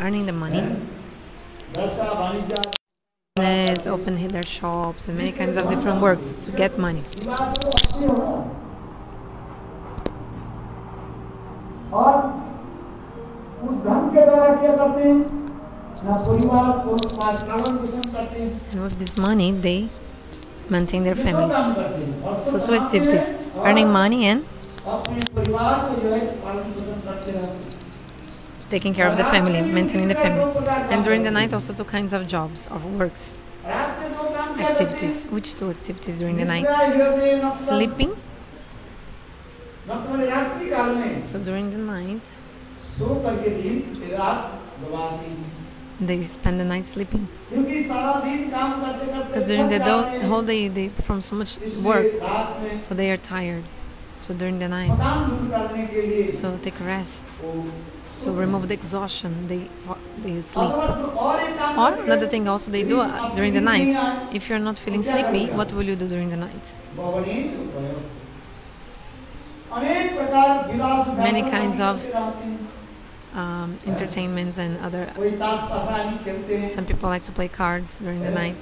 earning the money. Business, open their shops and many kinds of different works to get money. and with this money, they maintain their families. So two activities, earning money and taking care of the family, maintaining the family. And during the night also two kinds of jobs, of works, activities. Which two activities during the night? Sleeping. So during the night, they spend the night sleeping. Because during the whole day they perform so much work, so they are tired. So during the night, so take rest to remove the exhaustion they they sleep. Or another thing also they do uh, during the night. If you're not feeling sleepy, what will you do during the night? Many kinds of um, entertainments and other. Some people like to play cards during the night,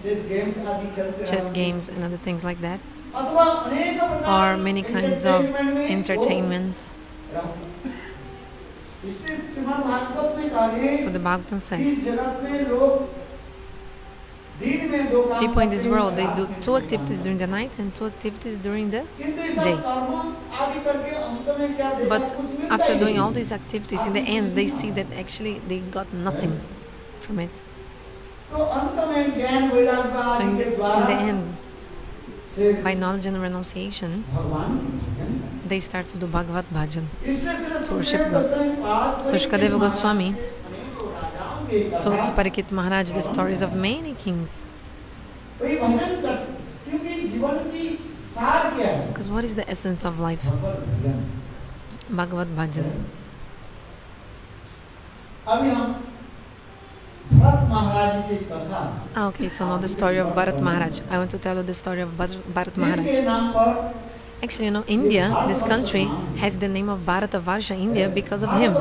chess games and other things like that, or many kinds of entertainments. So the Bhagavatam says, people in this world, they do two activities during the night and two activities during the day. But after doing all these activities, in the end, they see that actually they got nothing from it. So in the, in the end, by knowledge and renunciation, the start do Bhagavad Bhajan to worship God. So Shukadeva Goswami told to Parikit Maharaj the stories of many kings. Because what is the essence of life? Bhagavad Bhajan. Ah, okay, so now the story of Bharat Maharaj. I want to tell you the story of Bharat Maharaj. Actually, you know, India, this country, has the name of Bharatavarsha, India, because of him.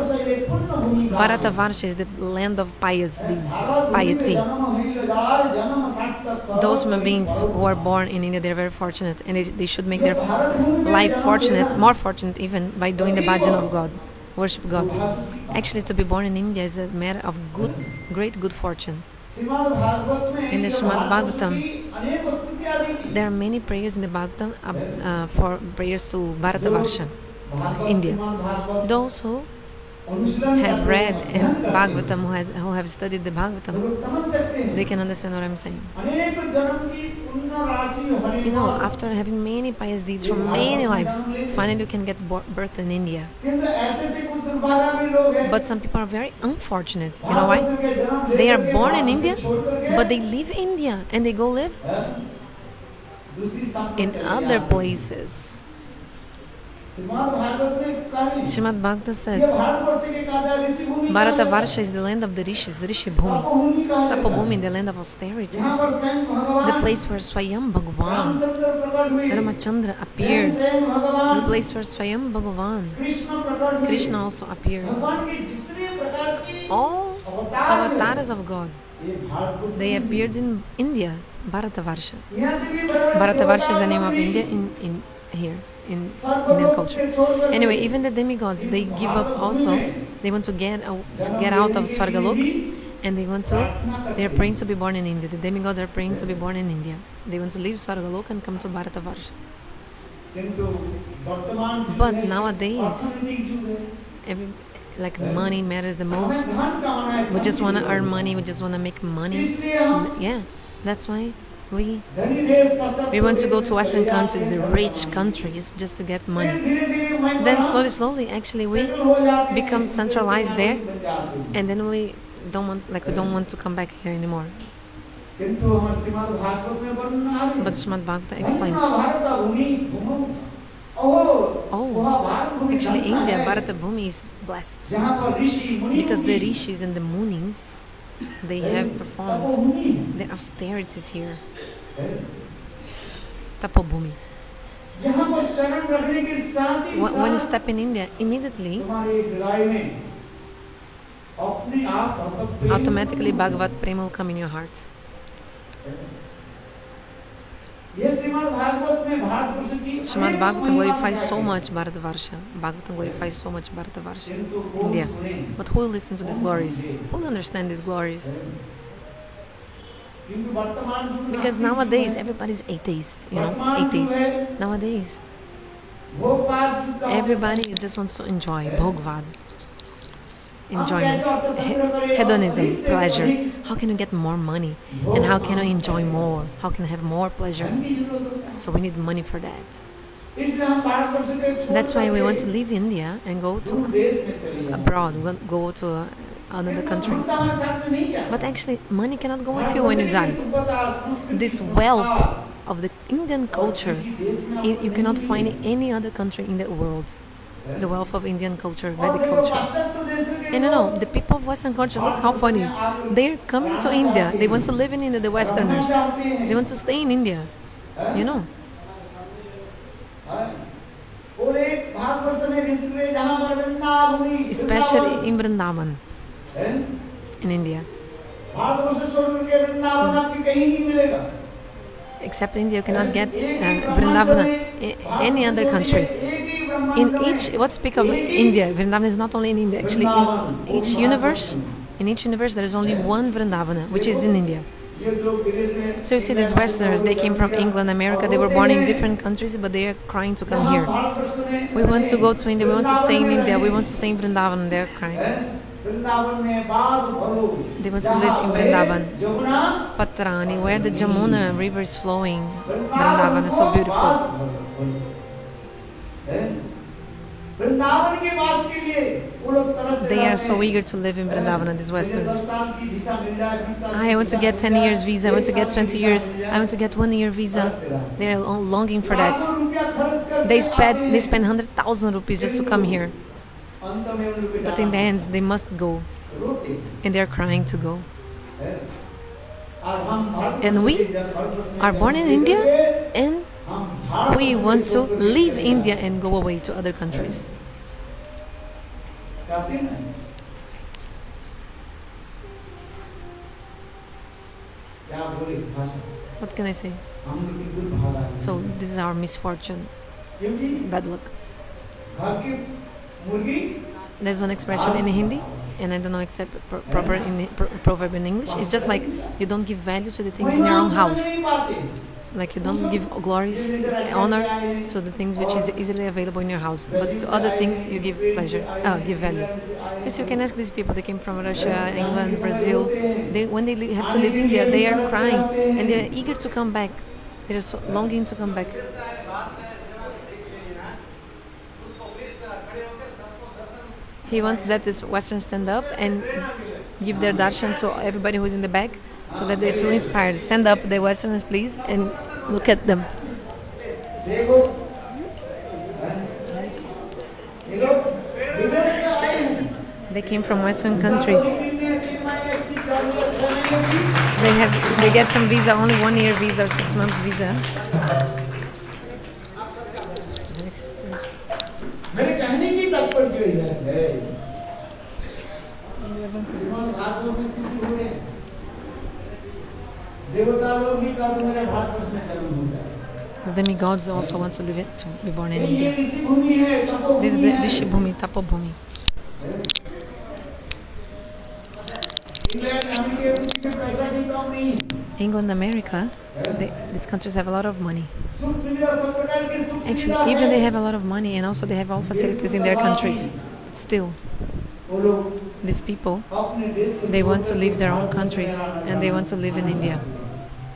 Bharatavarsha is the land of pious deeds, piety. Those human beings who are born in India, they're very fortunate, and they, they should make their life fortunate, more fortunate even, by doing the bhajan of God, worship God. Actually, to be born in India is a matter of good, great good fortune. In the Srimad Bhagavatam, there are many prayers in the Bhagavatam uh, uh, for prayers to Bharata Varsha, India. Those who have read eh, Bhagavatam, who, have studied the Bhagavatam, they can understand what I'm saying. You know, after having many pious deeds from many lives, finally you can get birth in India. But some people are very unfortunate. You know why? They are born in India, but they leave India and they go live in other places. Srimad Bhagavata says, Bharata Varsha is the land of the rishis, Rishi Bhumi, Tapobhumi, tá the land of austerities, the place where Swayam Bhagavan, Ramachandra appeared, the place where Swayam Bhagavan, Krishna also appeared. All avatars of God, they appeared in India, Bharata Varsha. Bharata Varsha is the name of India in, in here in, in their culture. Anyway, even the demigods, they give up also. They want to get uh, to get out of Svargalok, and they want to. They are praying to be born in India. The demigods are praying to be born in India. They want to leave Svargalok and come to Bharatavarsha. But nowadays, every, like money matters the most. We just want to earn money. We just want to make money. Yeah, that's why we, we want to go to Western countries, the rich countries, just to get money. Then slowly, slowly, actually, we become centralized there, and then we don't want, like, we don't want to come back here anymore. But Srimad Bhagavatam explains. Oh, actually, India, Bharata Bhumi is blessed because the rishis and the munis they have performed the austerities here. Tapobhumi. When you step in India, immediately automatically Bhagavat Prem will come in your heart. Srimad Bhagavatam glorifies so much Bharatavarsha. Bhagavatam glorifies so much Bharatavarsha. India. But who will listen to these glories? Who will understand these glories? Because nowadays everybody's atheist, you know, atheist. Nowadays. Everybody just wants to enjoy Bhogavad enjoyment, hedonism, pleasure. How can you get more money? And how can I enjoy more? How can I have more pleasure? So we need money for that. That's why we want to leave India and go to abroad, go to another country. But actually, money cannot go with you when you die. This wealth of the Indian culture, you cannot find any other country in the world the wealth of Indian culture, Vedic culture. And you know, the people of Western culture, look how funny. They're coming to India. They want to live in India, the Westerners. They want to stay in India. You know. Especially in Vrindavan, in India. Except India, you cannot get uh, Vrindavan any other country in each what's speak of India, Vrindavan is not only in India, actually in each universe, in each universe there is only one Vrindavana, which is in India. So you see these Westerners, they came from England, America, they were born in different countries, but they are crying to come here. We want to go to India, we want to stay in India, we want to stay in Vrindavan, they are crying. They want to live in Vrindavan. Patrani, where the Jamuna river is flowing, Vrindavan is so beautiful. They are so eager to live in Brindavan and these Westerners. I want to get 10 years visa, I want to get 20 years, I want to get one year visa. They are longing for that. They spend, they spend 100,000 rupees just to come here. But in the end, they must go. And they are crying to go. And we are born in India and we want to leave India and go away to other countries. What can I say? So this is our misfortune, bad luck. There's one expression in Hindi, and I don't know except pro proper in pro proverb in English. It's just like you don't give value to the things in your own house. Like you don't give glories, honor to the things which is easily available in your house, but to other things you give pleasure, uh, give value. Because you can ask these people. They came from Russia, England, Brazil. They, when they have to live in they are crying and they are eager to come back. They are so longing to come back. He wants that this Western stand up and give their darshan to everybody who's in the back so that they feel inspired. Stand up, the Westerners, please, and look at them. They came from Western countries. They have they get some visa, only one year visa or six months visa. The demigods also want to live it, to be born in India. This is the Rishi Bhumi, Tapa England, America, they, these countries have a lot of money. Actually, even they have a lot of money and also they have all facilities in their countries. Still, these people, they want to leave their own countries and they want to live in India.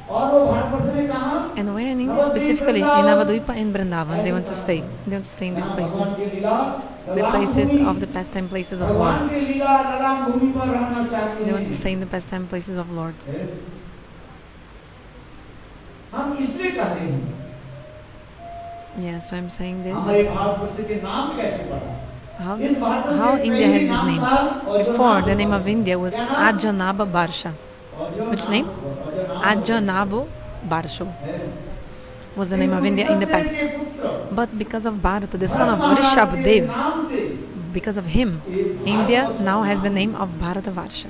And where in India specifically, in Navadvipa and Brindavan, they want to stay. They want to stay in these places. The places of the pastime places of Lord. They want to stay in the pastime places of Lord. Yes, so I'm saying this. How, how India has this name? Before, the name of India was Ajanaba Barsha. Which name? Ajanabo Barsho was the name of India in the past. But because of Bharata, the son of Rishabdev, because of him, India now has the name of Bharatavarsha.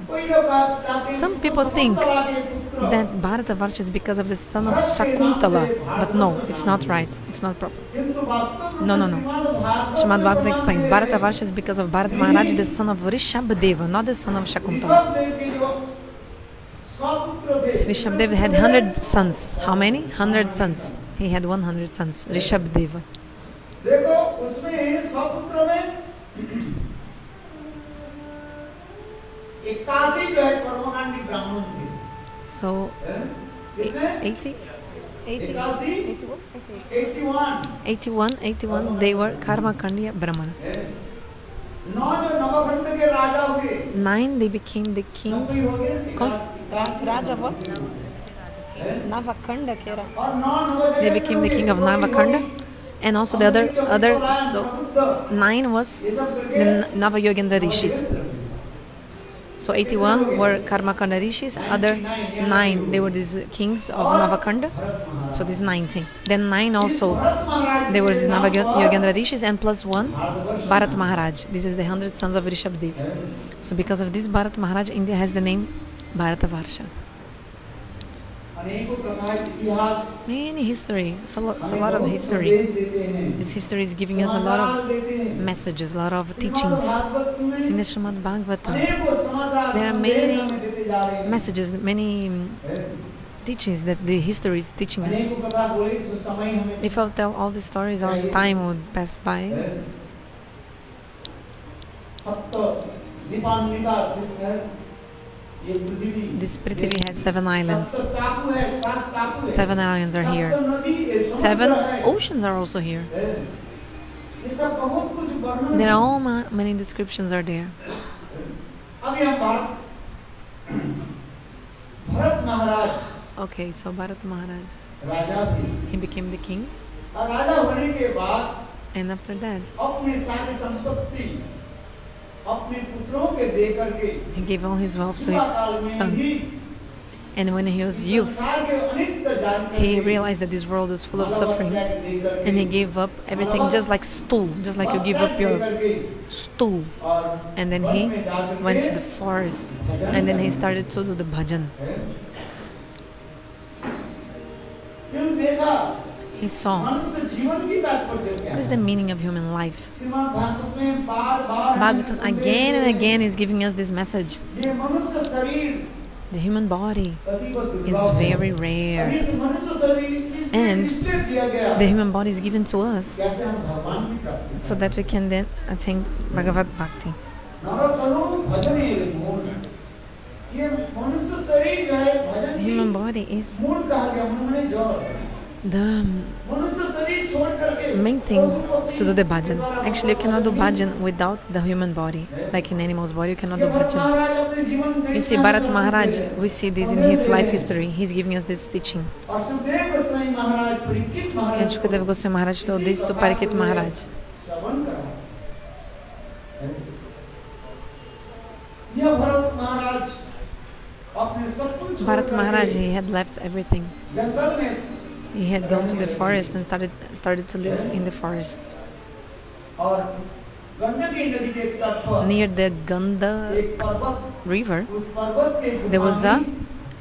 Some people think that Bharatavarsha is because of the son of Shakuntala, but no, it's not right, it's not proper. No, no, no. Shrimad Bhagavatam explains Bharatavarsha is because of Bharat Maharaj, the son of Rishabdeva, not the son of Shakuntala. Rishabdev had 100 sons. How many? 100 sons. He had 100 sons. Rishabdev. So, 80? 81, 81, 81 they were Karmakandiya Brahmana. Nine they became the king because Raja what? Navakanda Kera. They became the king of Navakanda. And also the other other so nine was Navayogendra Rishis. So 81 were Karmakanda Rishis, other nine they were these kings of Navakanda. So this 90. Then nine also there was Navayogendra Rishis and plus one Bharat Maharaj. This is the hundred sons of Rishabdev. So because of this Bharat Maharaj, India has the name Bharatavarsha. Many history, it's a, lot, it's a lot of history. This history is giving us a lot of messages, a lot of teachings. In the Srimad Bhagavatam, there are many messages, many teachings that the history is teaching us. If I tell all the stories all the time, would pass by. This Prithvi has seven islands. Seven islands are here. Seven oceans are also here. There are all ma many descriptions are there. Okay, so Bharat Maharaj, he became the king. And after that, he gave all his wealth to his sons. And when he was youth, he realized that this world is full of suffering. And he gave up everything just like stool, just like you give up your stool. And then he went to the forest. And then he started to do the bhajan. He saw what is the meaning of human life. Bhagavatam again and again is giving us this message. The human body is very rare. And the human body is given to us so that we can then attain Bhagavad Bhakti. The human body is the um, main thing to do the bhajan. Actually, you cannot do bhajan without the human body. Like in animal's body, you cannot do bhajan. You see, Bharat Maharaj, we see this in his life history. He's giving us this teaching. Goswami Maharaj told this to Parikshit Maharaj. Bharat Maharaj, he had left everything. He had gone to the forest and started started to live in the forest. Near the Gandak river, there was a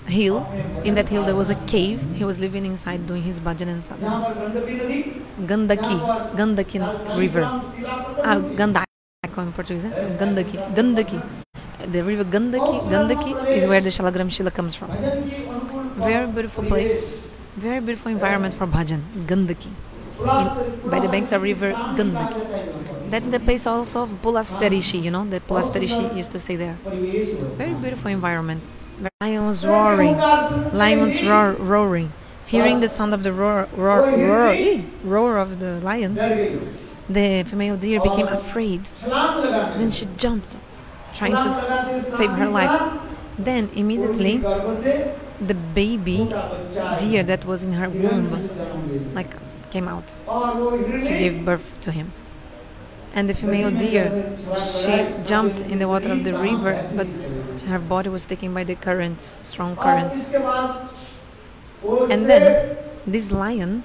hill. In that hill, there was a cave. He was living inside doing his bhajan and sadhana. Gandaki, Gandaki river. Ah, Gandaki in Portuguese. Eh? Gandaki, Gandaki. The river Gandaki, Gandaki is where the Shalagram Shila comes from. Very beautiful place very beautiful environment for bhajan, Gandaki, by the banks of river Gandaki. That's the place also of Pulastarishi, you know, that Pulastarishi used to stay there. Very beautiful environment. Lions roaring, lions roar, roaring. Hearing the sound of the roar, roar, roar, eh, roar of the lion, the female deer became afraid. Then she jumped, trying to save her life. Then immediately the baby deer that was in her womb like came out to give birth to him. And the female deer she jumped in the water of the river but her body was taken by the currents strong currents. And then this lion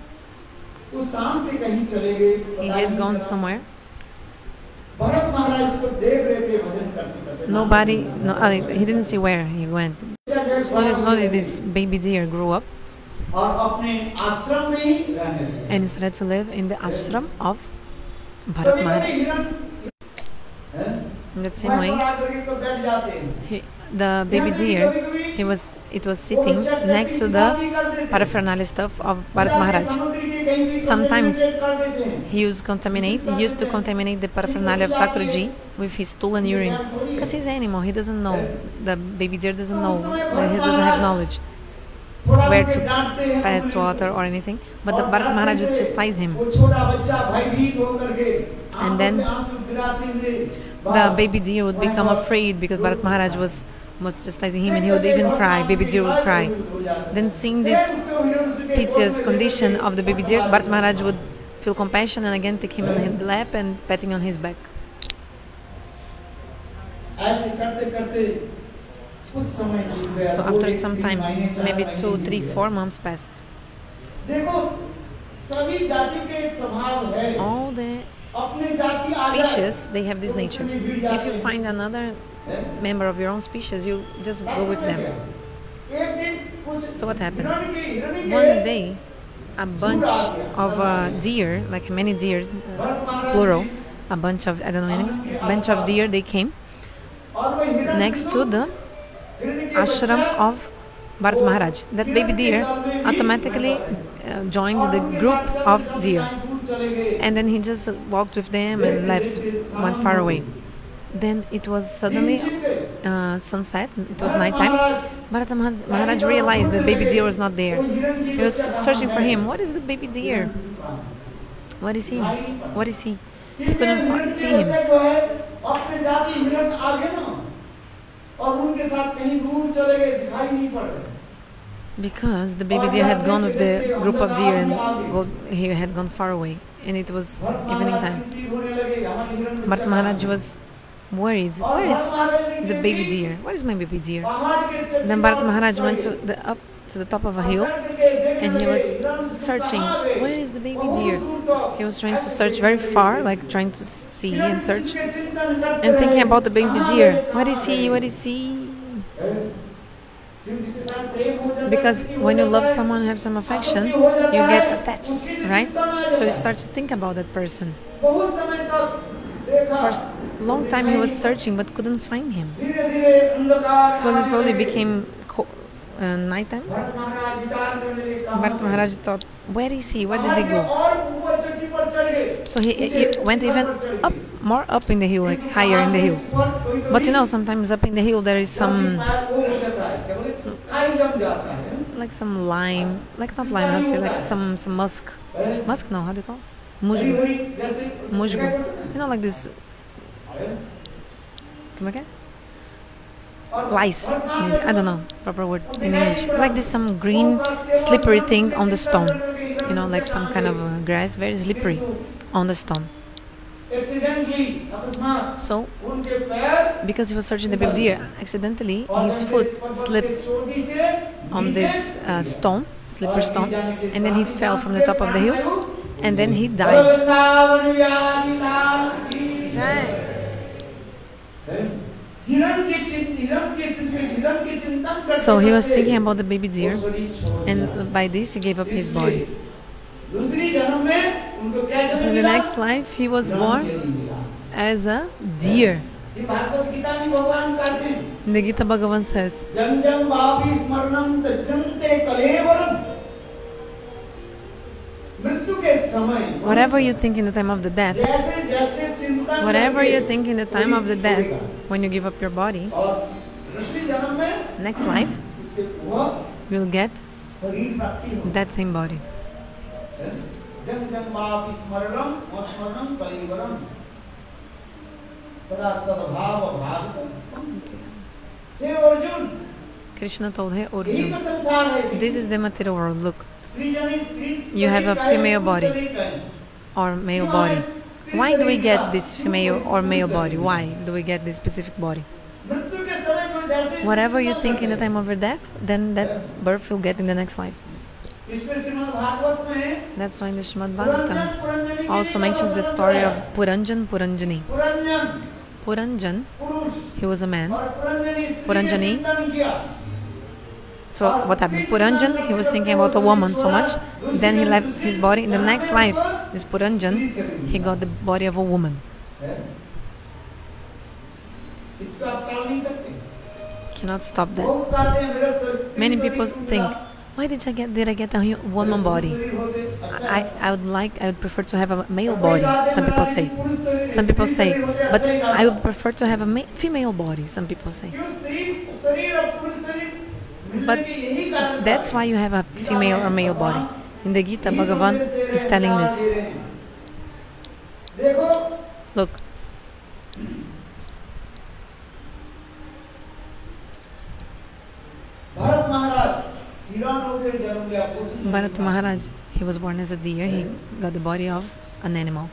he had gone somewhere. Nobody, no, he didn't see where he went. Slowly, slowly, this baby deer grew up. and started to live in the ashram of Bharat Maharaj. In the same way, he the baby deer, he was, it was sitting next to the paraphernalia stuff of Bharat Maharaj. Sometimes he used contaminate, he used to contaminate the paraphernalia of Thakurji with his stool and urine, because he's an animal. He doesn't know. The baby deer doesn't know. He doesn't have knowledge where to pass water or anything. But the Bharat Maharaj would chastise him. And then the baby deer would become afraid because Bharat Maharaj was was just him, a human. He would even cry. Baby deer would cry. Then seeing this piteous condition of the baby deer, Bharat Maharaj would feel compassion and again take him on his lap and patting on his back. So after some time, maybe two, three, four months passed. All the species, they have this nature. If you find another member of your own species, you just go with them. So what happened? One day, a bunch of uh, deer, like many deer, uh, plural, a bunch of I don't know, anything, bunch of deer, they came next to the ashram of Bharat Maharaj. That baby deer automatically uh, joined the group of deer, and then he just walked with them and left, went far away. Then it was suddenly uh, sunset, it was nighttime. Bharata Maharaj realized that baby deer was not there. He was searching for him. What is the baby deer? What is he? What is he? He couldn't see him. Because the baby deer had gone with the group of deer and go, he had gone far away, and it was evening time. Bharat Maharaj was worried. Where is the baby deer? Where is my baby deer? Then Bharat Maharaj went to the up to the top of a hill and he was searching where is the baby deer he was trying to search very far like trying to see and search and thinking about the baby deer what is he what is he because when you love someone have some affection you get attached right so you start to think about that person for a long time he was searching but couldn't find him. Slowly, slowly became uh, nighttime. Bharat Maharaj thought, where is he? Where did he go? So he, he went even up, more up in the hill, like higher in the hill. But you know, sometimes up in the hill there is some like some lime, like not lime, I'd say like some some musk, musk. No, how do you call? It? Mushroom, Mujbu. You know, like this. Come again? Lice. I don't know. Proper word in English. Like this, some green slippery thing on the stone. You know, like some kind of uh, grass, very slippery on the stone. So, because he was searching the big deer, accidentally his foot slipped on this uh, stone, slippery stone, and then he fell from the top of the hill and then he died. So he was thinking about the baby deer, and by this he gave up his body. So in the next life, he was born as a deer. In the Gita Bhagavan says, Whatever you think in the time of the death, whatever you think in the time of the death, when you give up your body, next life, you'll get that same body. Krishna told, Hey Arjun, this is the material world, look you have a female body or male body. Why do we get this female or male body? Why do we get this specific body? Whatever you think in the time of your death, then that birth you'll get in the next life. That's why in the Srimad Bhagavatam also mentions the story of Puranjan Puranjani. Puranjan, he was a man. Puranjani, so what happened? Puranjan, he was thinking about a woman so much. Then he left his body. In the next life, this Puranjan, he got the body of a woman. Cannot stop that. Many people think, why did I get did I get a woman body? I, I would like I would prefer to have a male body. Some people say. Some people say, but I would prefer to have a female body. Some people say. But that's why you have a female or male body. In the Gita, Bhagavan is telling this. Look. Bharat Maharaj, he was born as a deer, he got the body of an animal.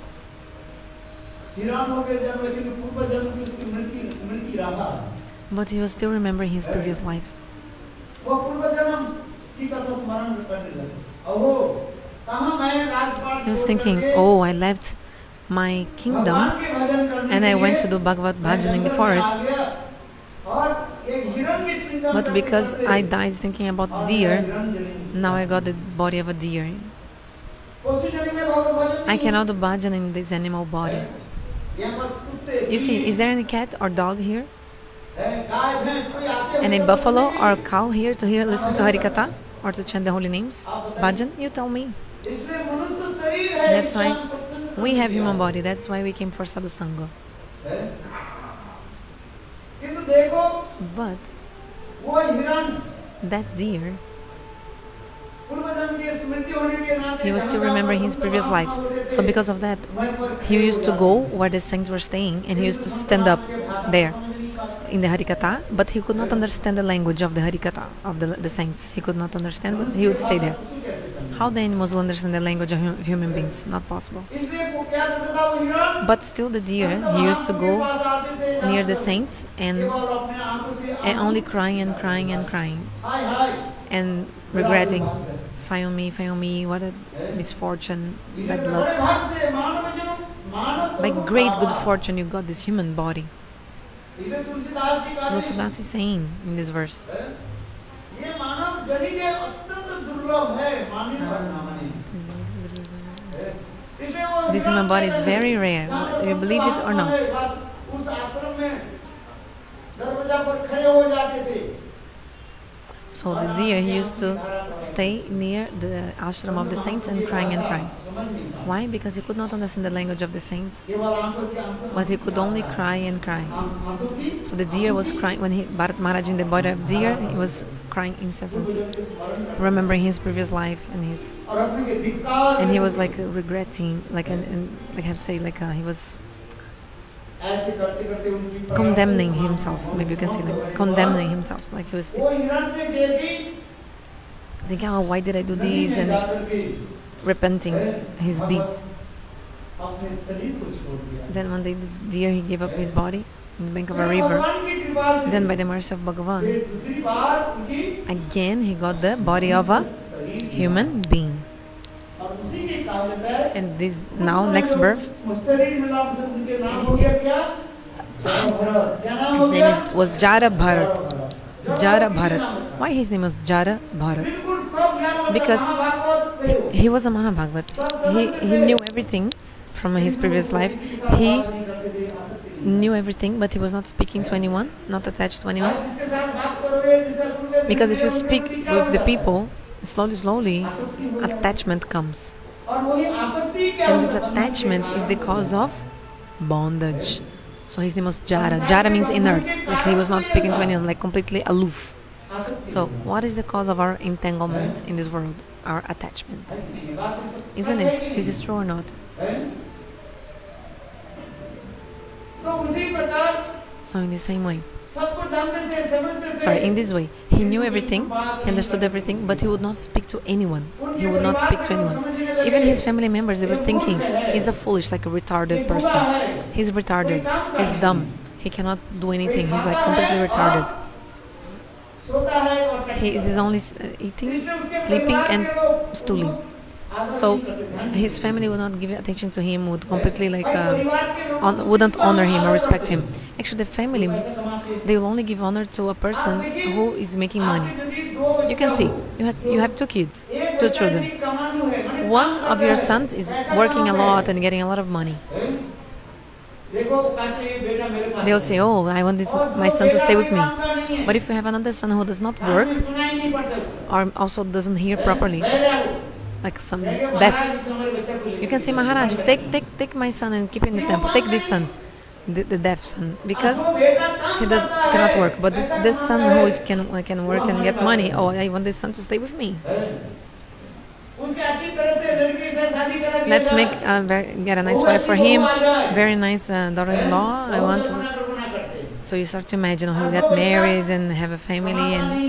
But he was still remembering his previous life. वो पूर्व जन्म की कथा स्मरण करने लगे और वो कहाँ मैं राजपाट He was छोड़ thinking, करके oh, I left my भगवान kingdom के भजन करने and I के went लिए to do Bhagavad मैं Bhajan in the जंगल में आ forests. गया और एक हिरण के चिंतन But करते because करते I died thinking about और deer, मेरा हिरण जन्म now I got the body of a deer. पशु जन्म में भगवान भजन I नहीं cannot do bhajan in this animal body. यहाँ पर कुत्ते You see, बिल्ली, is there any cat or dog here? And in buffalo or cow here to hear, listen to Harikatha or to chant the holy names. Bhajan, you tell me. That's why we have human body. That's why we came for Sadhu Sangha. But that deer, he was still remembering his previous life. So because of that, he used to go where the saints were staying and he used to stand up there in the Harikatha, but he could not understand the language of the Harikatha, of the, the saints. He could not understand, but he would stay there. How the animals will understand the language of hum human beings? Not possible. But still, the deer, he used to go near the saints and, and only crying and crying and crying and regretting. Fail me, fail me, what a misfortune, bad luck. By great good fortune, you got this human body. इसे तुलसीदास जी का Tulsidas is saying in this verse. है। ये मानव जड़ी के अत्यंत दुर्लभ है मानव बनना माने है। इसलिए वो This हिरण human body is कहते very हैं, rare, जहाँ whether पर you believe it or Sant not. है, बस उस आश्रम में दरवाजा पर खड़े हो जाते थे so the deer used to stay near the ashram of the saints and crying and crying. Why? Because he could not understand the language of the saints, but he could only cry and cry. So the deer was crying when he Bharat Maharaj in the body of deer, he was crying incessantly, remembering his previous life and his, and he was like regretting, like and an like I'd say, like uh, he was condemning himself. Maybe you can see like this, condemning himself, like he was. Thinking, oh, why did I do this? And repenting his deeds. Then one day this deer he gave up his body in the bank of a river. Then by the mercy of Bhagavan, again he got the body of a human being and this now next birth? His name is, was Jara Bharat. Jara Bharat. Why his name was Jara Bharat? Because he, he was a Mahabhagavad he, he knew everything from his previous life. he knew everything but he was not speaking to anyone not attached to anyone because if you speak with the people slowly slowly attachment comes. And this attachment is the cause of bondage. So his name was Jara. Jara means inert. Like he was not speaking to anyone, like completely aloof. So what is the cause of our entanglement in this world? Our attachment. Isn't it? This is true or not? So in the same way. Sorry, in this way. He knew everything, he understood everything, but he would not speak to anyone. He would not speak to anyone. Even his family members, they were thinking, he's a foolish, like a retarded person. He's retarded, he's dumb, he cannot do anything, he's like completely retarded. He is only uh, eating, sleeping, and stooling. So his family would not give attention to him, would completely like uh, on, wouldn't honor him or respect him. Actually, the family they will only give honor to a person who is making money. You can see you have you have two kids, two children. One of your sons is working a lot and getting a lot of money. They'll say, "Oh, I want this my son to stay with me." But if you have another son who does not work or also doesn't hear properly, like some deaf, you can say, "Maharaj, take take take my son and keep in the temple. Take this son." The, the deaf son because he does cannot work but this, this son who is can can work and get money oh i want this son to stay with me Let's make a very, get a nice wife for him, very nice uh, daughter-in-law. I want to. So you start to imagine he'll get married and have a family, and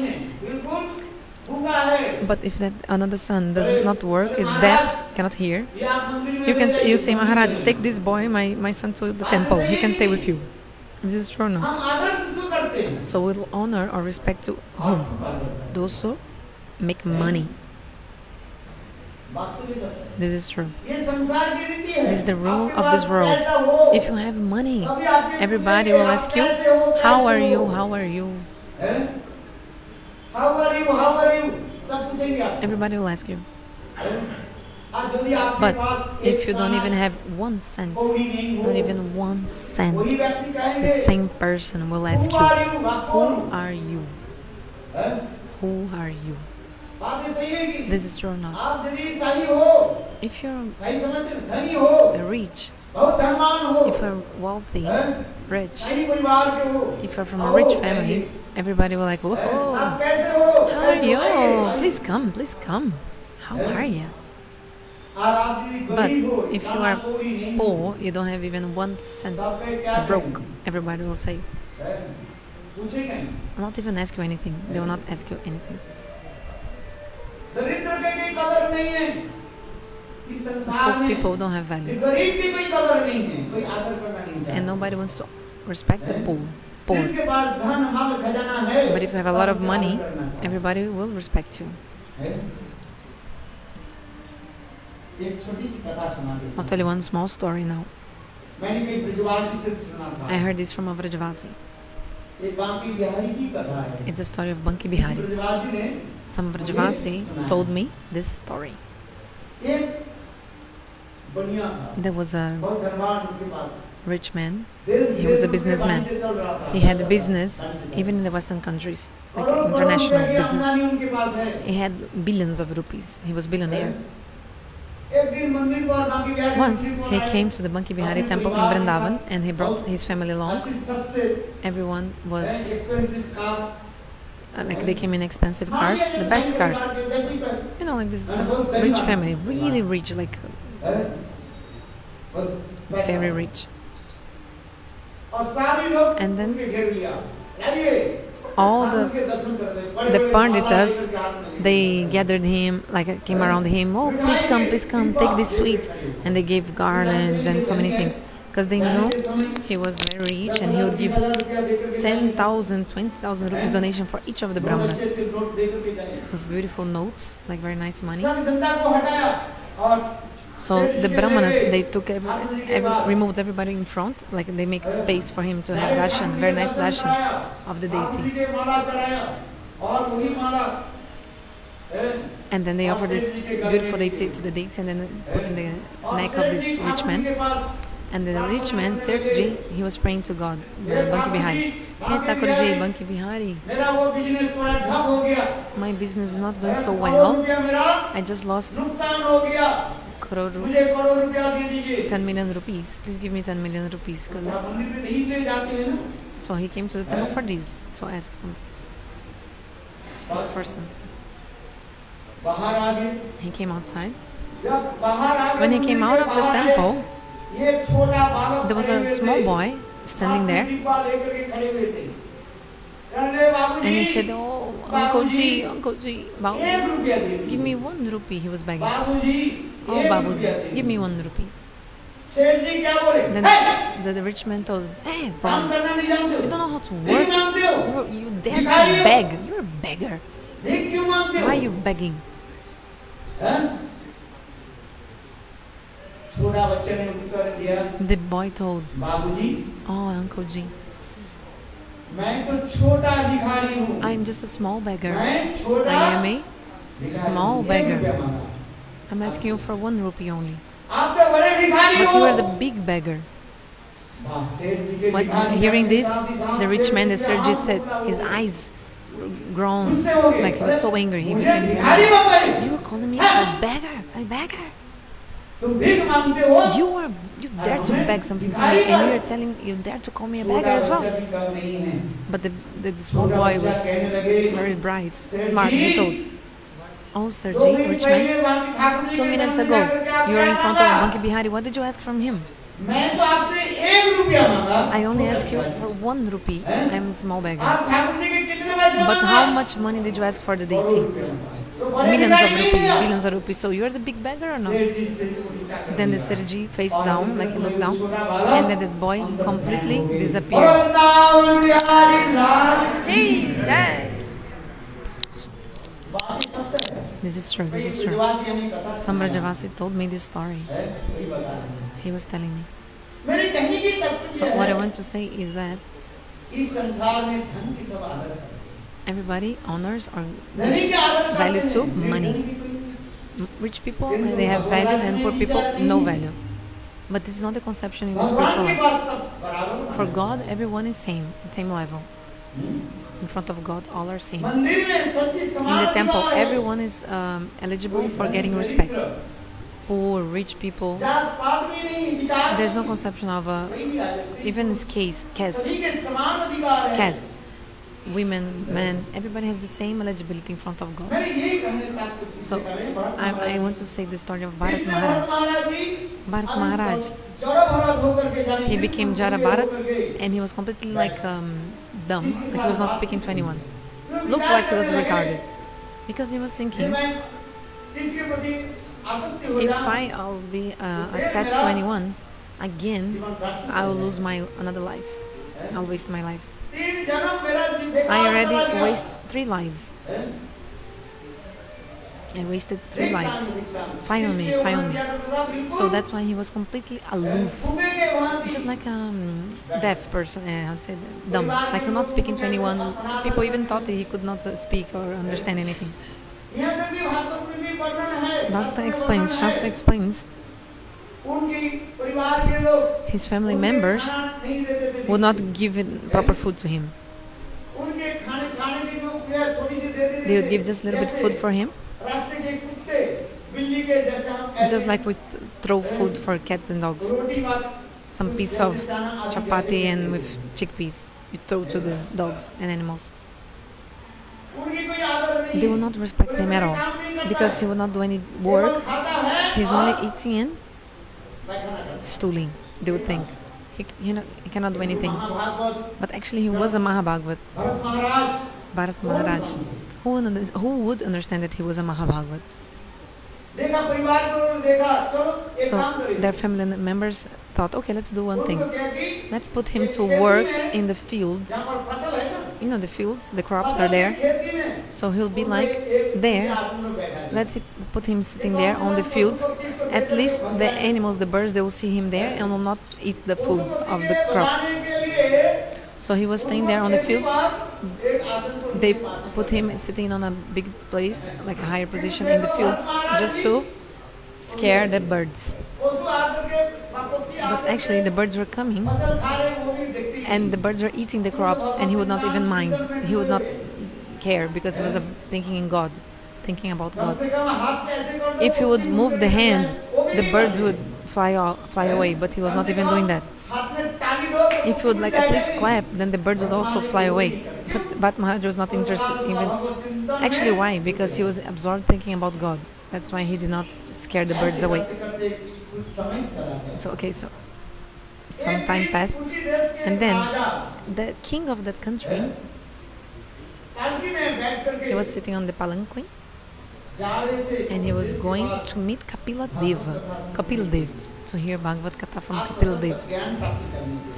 but if that another son does not work, is deaf, cannot hear, you can you say Maharaj, take this boy, my my son, to the temple. He can stay with you. This is true or not? So we'll honor or respect to whom? Those who make money. This is true. This is the rule of this world. If you have money, everybody will ask you, How are you? How are you? How are you? How are you? सब पूछेंगे आप Everybody will ask you. आज यदि आपके But pass if एक you don't खाना even have one cent, कौड़ी नहीं हो, not even one cent, वही व्यक्ति the कहेंगे same person will ask Who are you, you? आप Who कौन? are you? हैं? Who are you? बात ये सही है कि This is true or not? आप यदि सही हो If you're सही समझते हैं, धनी हो rich, बहुत धनवान हो if you're wealthy, हैं? rich, सही परिवार के हो if you're from a आओ, rich कहेंगे। family, everybody will like, "Whoa, how are you? Please come, please come. How are you?" But if you are poor, you don't have even one cent broke. Everybody will say, "I'll not even ask you anything. They will not ask you anything." Poor people don't have value, and nobody wants to respect the poor. But if you have a lot of money, everybody will respect you. I'll tell you one small story now. I heard this from a Vrajvasi. It's a story of Banki Bihari. Some Vrajvasi told me this story. There was a rich man. He was a businessman. He had a business even in the Western countries, like international business. He had billions of rupees. He was billionaire. Once he came to the Banki Bihari temple in Vrindavan and he brought his family along. Everyone was uh, like they came in expensive cars, the best cars. You know, like this rich family, really rich, like very rich. And then all the the panditas they gathered him like came around him oh please come please come take this sweet. And they gave garlands and so many things. Because they know he was very rich and he would give 10,000 20,000 rupees donation for each of the brahmanas. With beautiful notes like very nice money. So the brahmanas they took every, every, removed everybody in front, like they make space for him to have darshan, very nice darshan of the deity. And then they offer this beautiful deity to the deity, and then put in the neck of this rich man. And the rich man, Serge he was praying to God, Banki Bihari. Hey Banki Bihari, my business is not going so well. I just lost crore rupees. 10 million rupees. Please give me 10 million rupees. So he came to the temple for this. So ask some this person. He came outside. When he came out of the temple, there was a small boy standing there. And he said, Oh, Uncle Ji, Uncle Ji, give me one rupee. He was begging. Oh, Babu, give me one rupee. Then the, rich man told Hey, Babu, you don't know how to work. You dare to beg. You're a beggar. Why are you begging? The boy told, "Babuji." Oh, Uncle Ji. I am just a small beggar. I am a small beggar. I'm asking you for one rupee only. But you are the big beggar. What, hearing this, the rich man, the surgeon said, his eyes grown, like he was so angry. He became, you are calling me a beggar, a beggar. You are, you dare to beg something from me, and you are telling, you dare to call me a beggar as well. But the, the small boy was very bright, smart, he told. Oh, Sergey, rich man, two minutes ago, you were in front of Banki Bihari. What did you ask from him? I only ask you for one rupee. I'm a small beggar. But how much money did you ask for the deity? Millions of rupees, billions of rupees. So you're the big beggar or not? Then the Sergey faced down, like he looked down, and then that boy completely disappeared. Hey, Jai! This is true. This is true. Samra Javasi told me this story. He was telling me. So what I want to say is that everybody honors or value to money. Rich people they have value and poor people no value. But this is not the conception in spiritual life. For God, everyone is same, same level in front of God all are same. In the temple, everyone is um, eligible for getting respect. Poor, rich people. There's no conception of uh, a, even caste, caste, caste. Women, men, everybody has the same eligibility in front of God. So I, I want to say the story of Bharat Maharaj. Bharat Maharaj, he became Jada Bharat and he was completely like um, dumb, like he was not speaking to anyone. Looked like he was retarded. Because he was thinking, if I, I'll be uh, attached to anyone, again, I will lose my another life. I'll waste my life. I already waste three lives. I wasted three lives. Fire me, fire me. So that's why he was completely aloof, just like a um, deaf person. Uh, I said dumb, like not speaking to anyone. People even thought that he could not uh, speak or understand anything. Bhakta explains, Shastra explains. His family members would not give proper food to him. They would give just a little bit food for him just like we throw food for cats and dogs, some piece of chapati and with chickpeas you throw to the dogs and animals. They will not respect him at all because he will not do any work. He's only eating and stealing, they would think. He, he, he cannot do anything. But actually, he was a Mahabhagavat. Bharat Maharaj, who, who would understand that he was a Mahabhagavat? So their family members thought, okay, let's do one thing. Let's put him to work in the fields. You know, the fields, the crops are there. So he'll be like there. Let's put him sitting there on the fields. At least the animals, the birds, they will see him there and will not eat the food of the crops. So he was staying there on the fields. They put him sitting on a big place, like a higher position in the fields, just to scare the birds. But actually, the birds were coming, and the birds were eating the crops, and he would not even mind. He would not care because he was uh, thinking in God, thinking about God. If he would move the hand, the birds would fly off, fly away. But he was not even doing that. If you would like at least clap, then the bird would also fly away. But, but Maharaj was not interested even. Actually, why? Because he was absorbed thinking about God. That's why he did not scare the birds away. So, okay, so some time passed. And then the king of that country, he was sitting on the palanquin and he was going to meet Kapila Deva. Kapil Deva to hear Bhagavad kata from Kapil Dev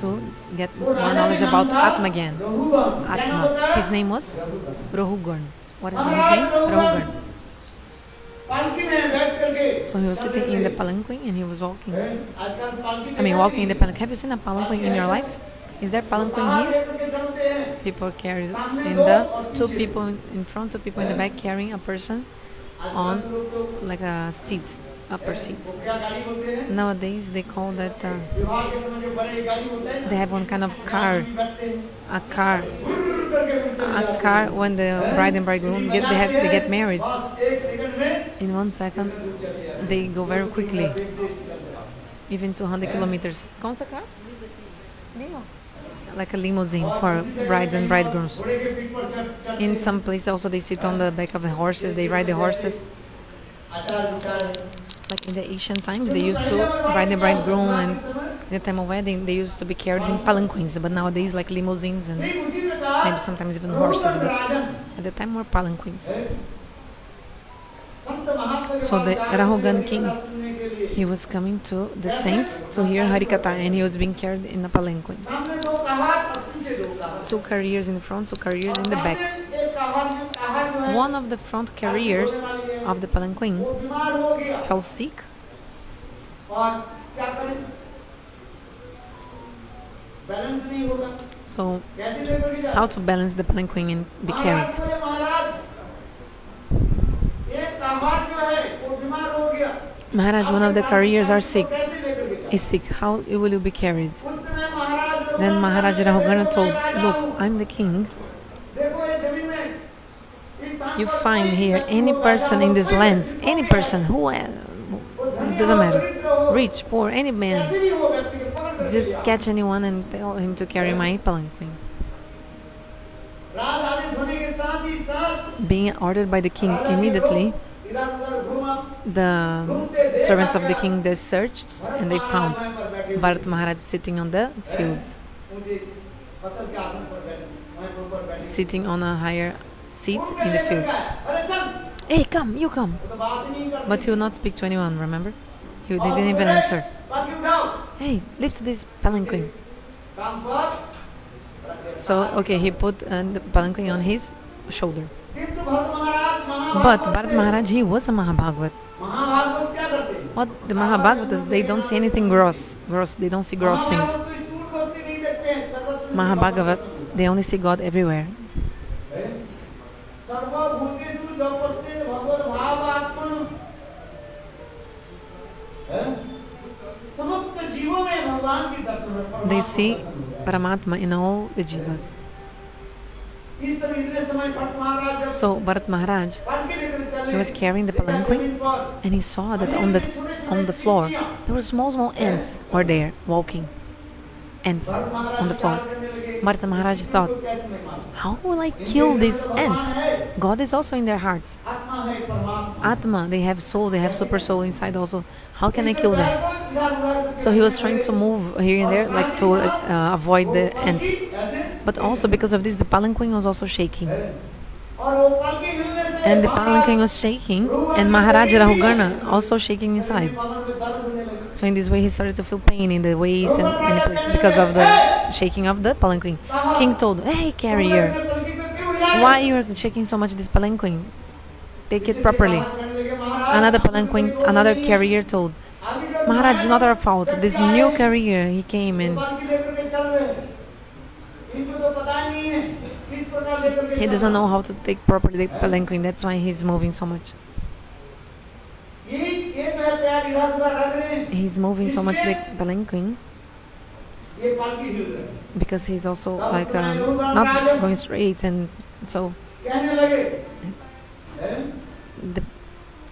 to get more knowledge about Atma again. Atma. His name was Rahugan. What is his name? Rahugan. So he was sitting in the palanquin and he was walking. I mean, walking in the palanquin. Have you seen a palanquin in your life? Is there palanquin here? People carry in the two people in front, two people in the back carrying a person on like a seat upper seats. Nowadays they call that uh, they have one kind of car, a car, a car when the bride and bridegroom get they have they get married. In one second, they go very quickly, even 200 kilometers. Like a limousine for brides and bridegrooms. In some places also they sit on the back of the horses, they ride the horses like in the ancient times, they used to ride the bridegroom and in the time of wedding, they used to be carried in palanquins, but nowadays like limousines and maybe sometimes even horses, but at the time were palanquins. So the Rahugan king, he was coming to the saints to hear Harikatha, and he was being carried in a palanquin. Two carriers in front, two carriers in the back. One of the front carriers of the palanquin fell sick so, how to balance the palanquin and be carried? Maharaj, one of the carriers are sick. Is sick. How will you be carried? Then Maharaj Rahugana told, Look, I'm the king you find here any person in this land, any person who uh, doesn't matter, rich, poor, any man, just catch anyone and tell him to carry my palanquin. Being ordered by the king immediately, the servants of the king they searched and they found Bharat Maharaj sitting on the fields, sitting on a higher seeds in the fields. Hey, come, you come. But he will not speak to anyone, remember? He didn't even answer. Hey, lift this palanquin. So, okay, he put uh, the palanquin on his shoulder. But Bharat Maharaj, he was a Mahabhagavat. What the Mahabhagavatas, they don't see anything gross. Gross, they don't see gross things. Mahabhagavat, they only see God everywhere. सर्वभूतेषु जपस्ते भगवत भाव आत्मन हैं? समस्त जीवों में भगवान की दर्शन है, परमात्मा They का see दर्शन हो गया। Paramatma in all the jivas. इस समय इतने समय भट्ट महाराज जब So Bharat Maharaj, पालकी लेकर चले, he was carrying the देखा palanquin जमीन पर and he saw that on the on the floor there were small small ants were there walking. Ants Bharat Maharaj on the floor. विचार करने लगे, Bharat Maharaj इनको thought, कैसे मैं मारूं? how will I kill these ants? God is also in their hearts. Atma, they have soul, they have super soul inside also. How can I kill them? So he was trying to move here and there, like to uh, avoid the ants. But also because of this, the palanquin was also shaking. And the palanquin was shaking, and Maharajah Rahugana also shaking inside. So in this way, he started to feel pain in the waist and, and the place because of the shaking of the palanquin. King told, "Hey, carrier, why you are shaking so much this palanquin? Take it properly." Another palanquin, another carrier told, "Maharaj, it's not our fault. This new carrier, he came in." He doesn't know how to take properly the eh? palanquin, that's why he's moving so much. He's moving so much the palanquin. Because he's also like um, not going straight and so. The,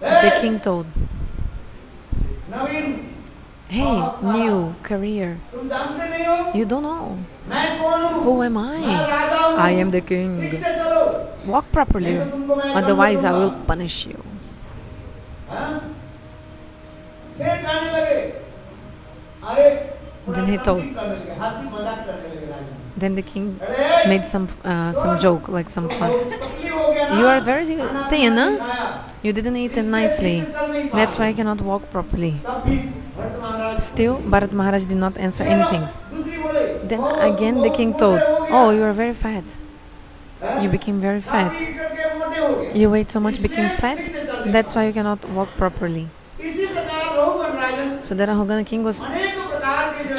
the eh? king told hey, new career. You don't know. Who am I? I am the king. Walk properly, otherwise, I will punish you. Then he told. Then the king made some uh, some joke, like some fun. You are very thin, huh? You didn't eat it nicely. That's why I cannot walk properly. Still, Bharat Maharaj did not answer anything. Then again the king told, Oh, you are very fat. You became very fat. You ate so much, became fat. That's why you cannot walk properly. So that Ahogana king was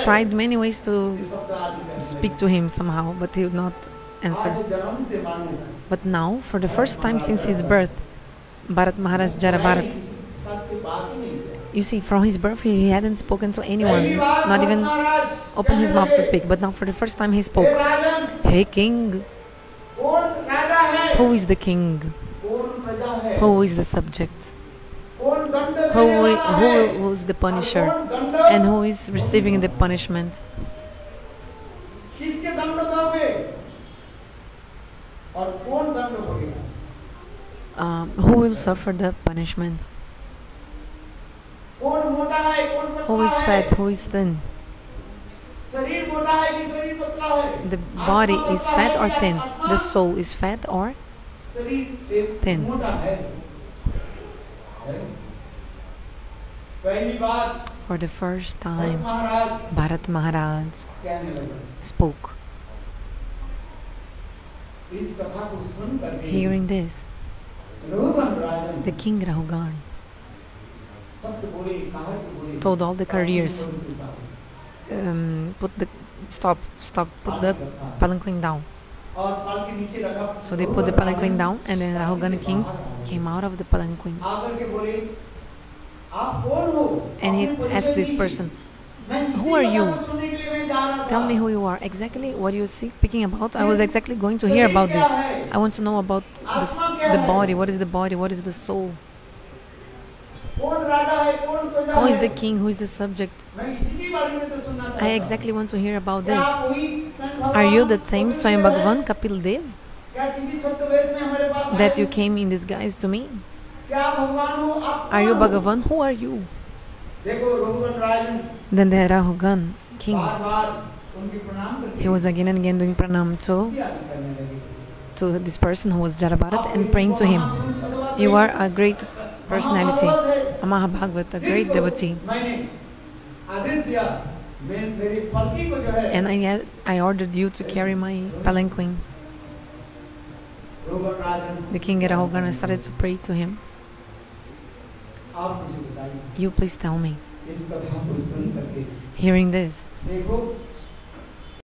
tried many ways to speak to him somehow, but he would not answer. But now, for the first time since his birth, Bharat Maharaj Jadabharat you see, from his birth, he hadn't spoken to anyone, not even opened his mouth to speak. But now, for the first time, he spoke. Hey, king! Who is the king? Who is the subject? Who, who, who is the punisher? And who is receiving the punishment? Um, who will suffer the punishment? Who is fat? Who is thin? The body is fat or thin? The soul is fat or thin? For the first time, Bharat Maharaj spoke. Hearing this, the king Rahugan told all the carriers, um, put the stop, stop, put the palanquin down. So they put the palanquin down, and then Rahul King came out of the palanquin. And he asked this person, Who are you? Tell me who you are. Exactly what you're speaking about. I was exactly going to hear about this. I want to know about this, the body. What is the body? What is the soul? Who is the king? Who is the subject? I exactly want to hear about this. Are you that same Swayam Bhagavan Kapil Dev? That you came in disguise to me? Are you Bhagavan? Who are you? Then the Rahugan, king, he was again and again doing pranam to, to this person who was Jadabharat and praying to him. You are a great personality, Mahabhagavata, great devotee. And I, yes, I ordered you to carry my palanquin. The king Rahugana started to pray to him. You please tell me. Hearing this,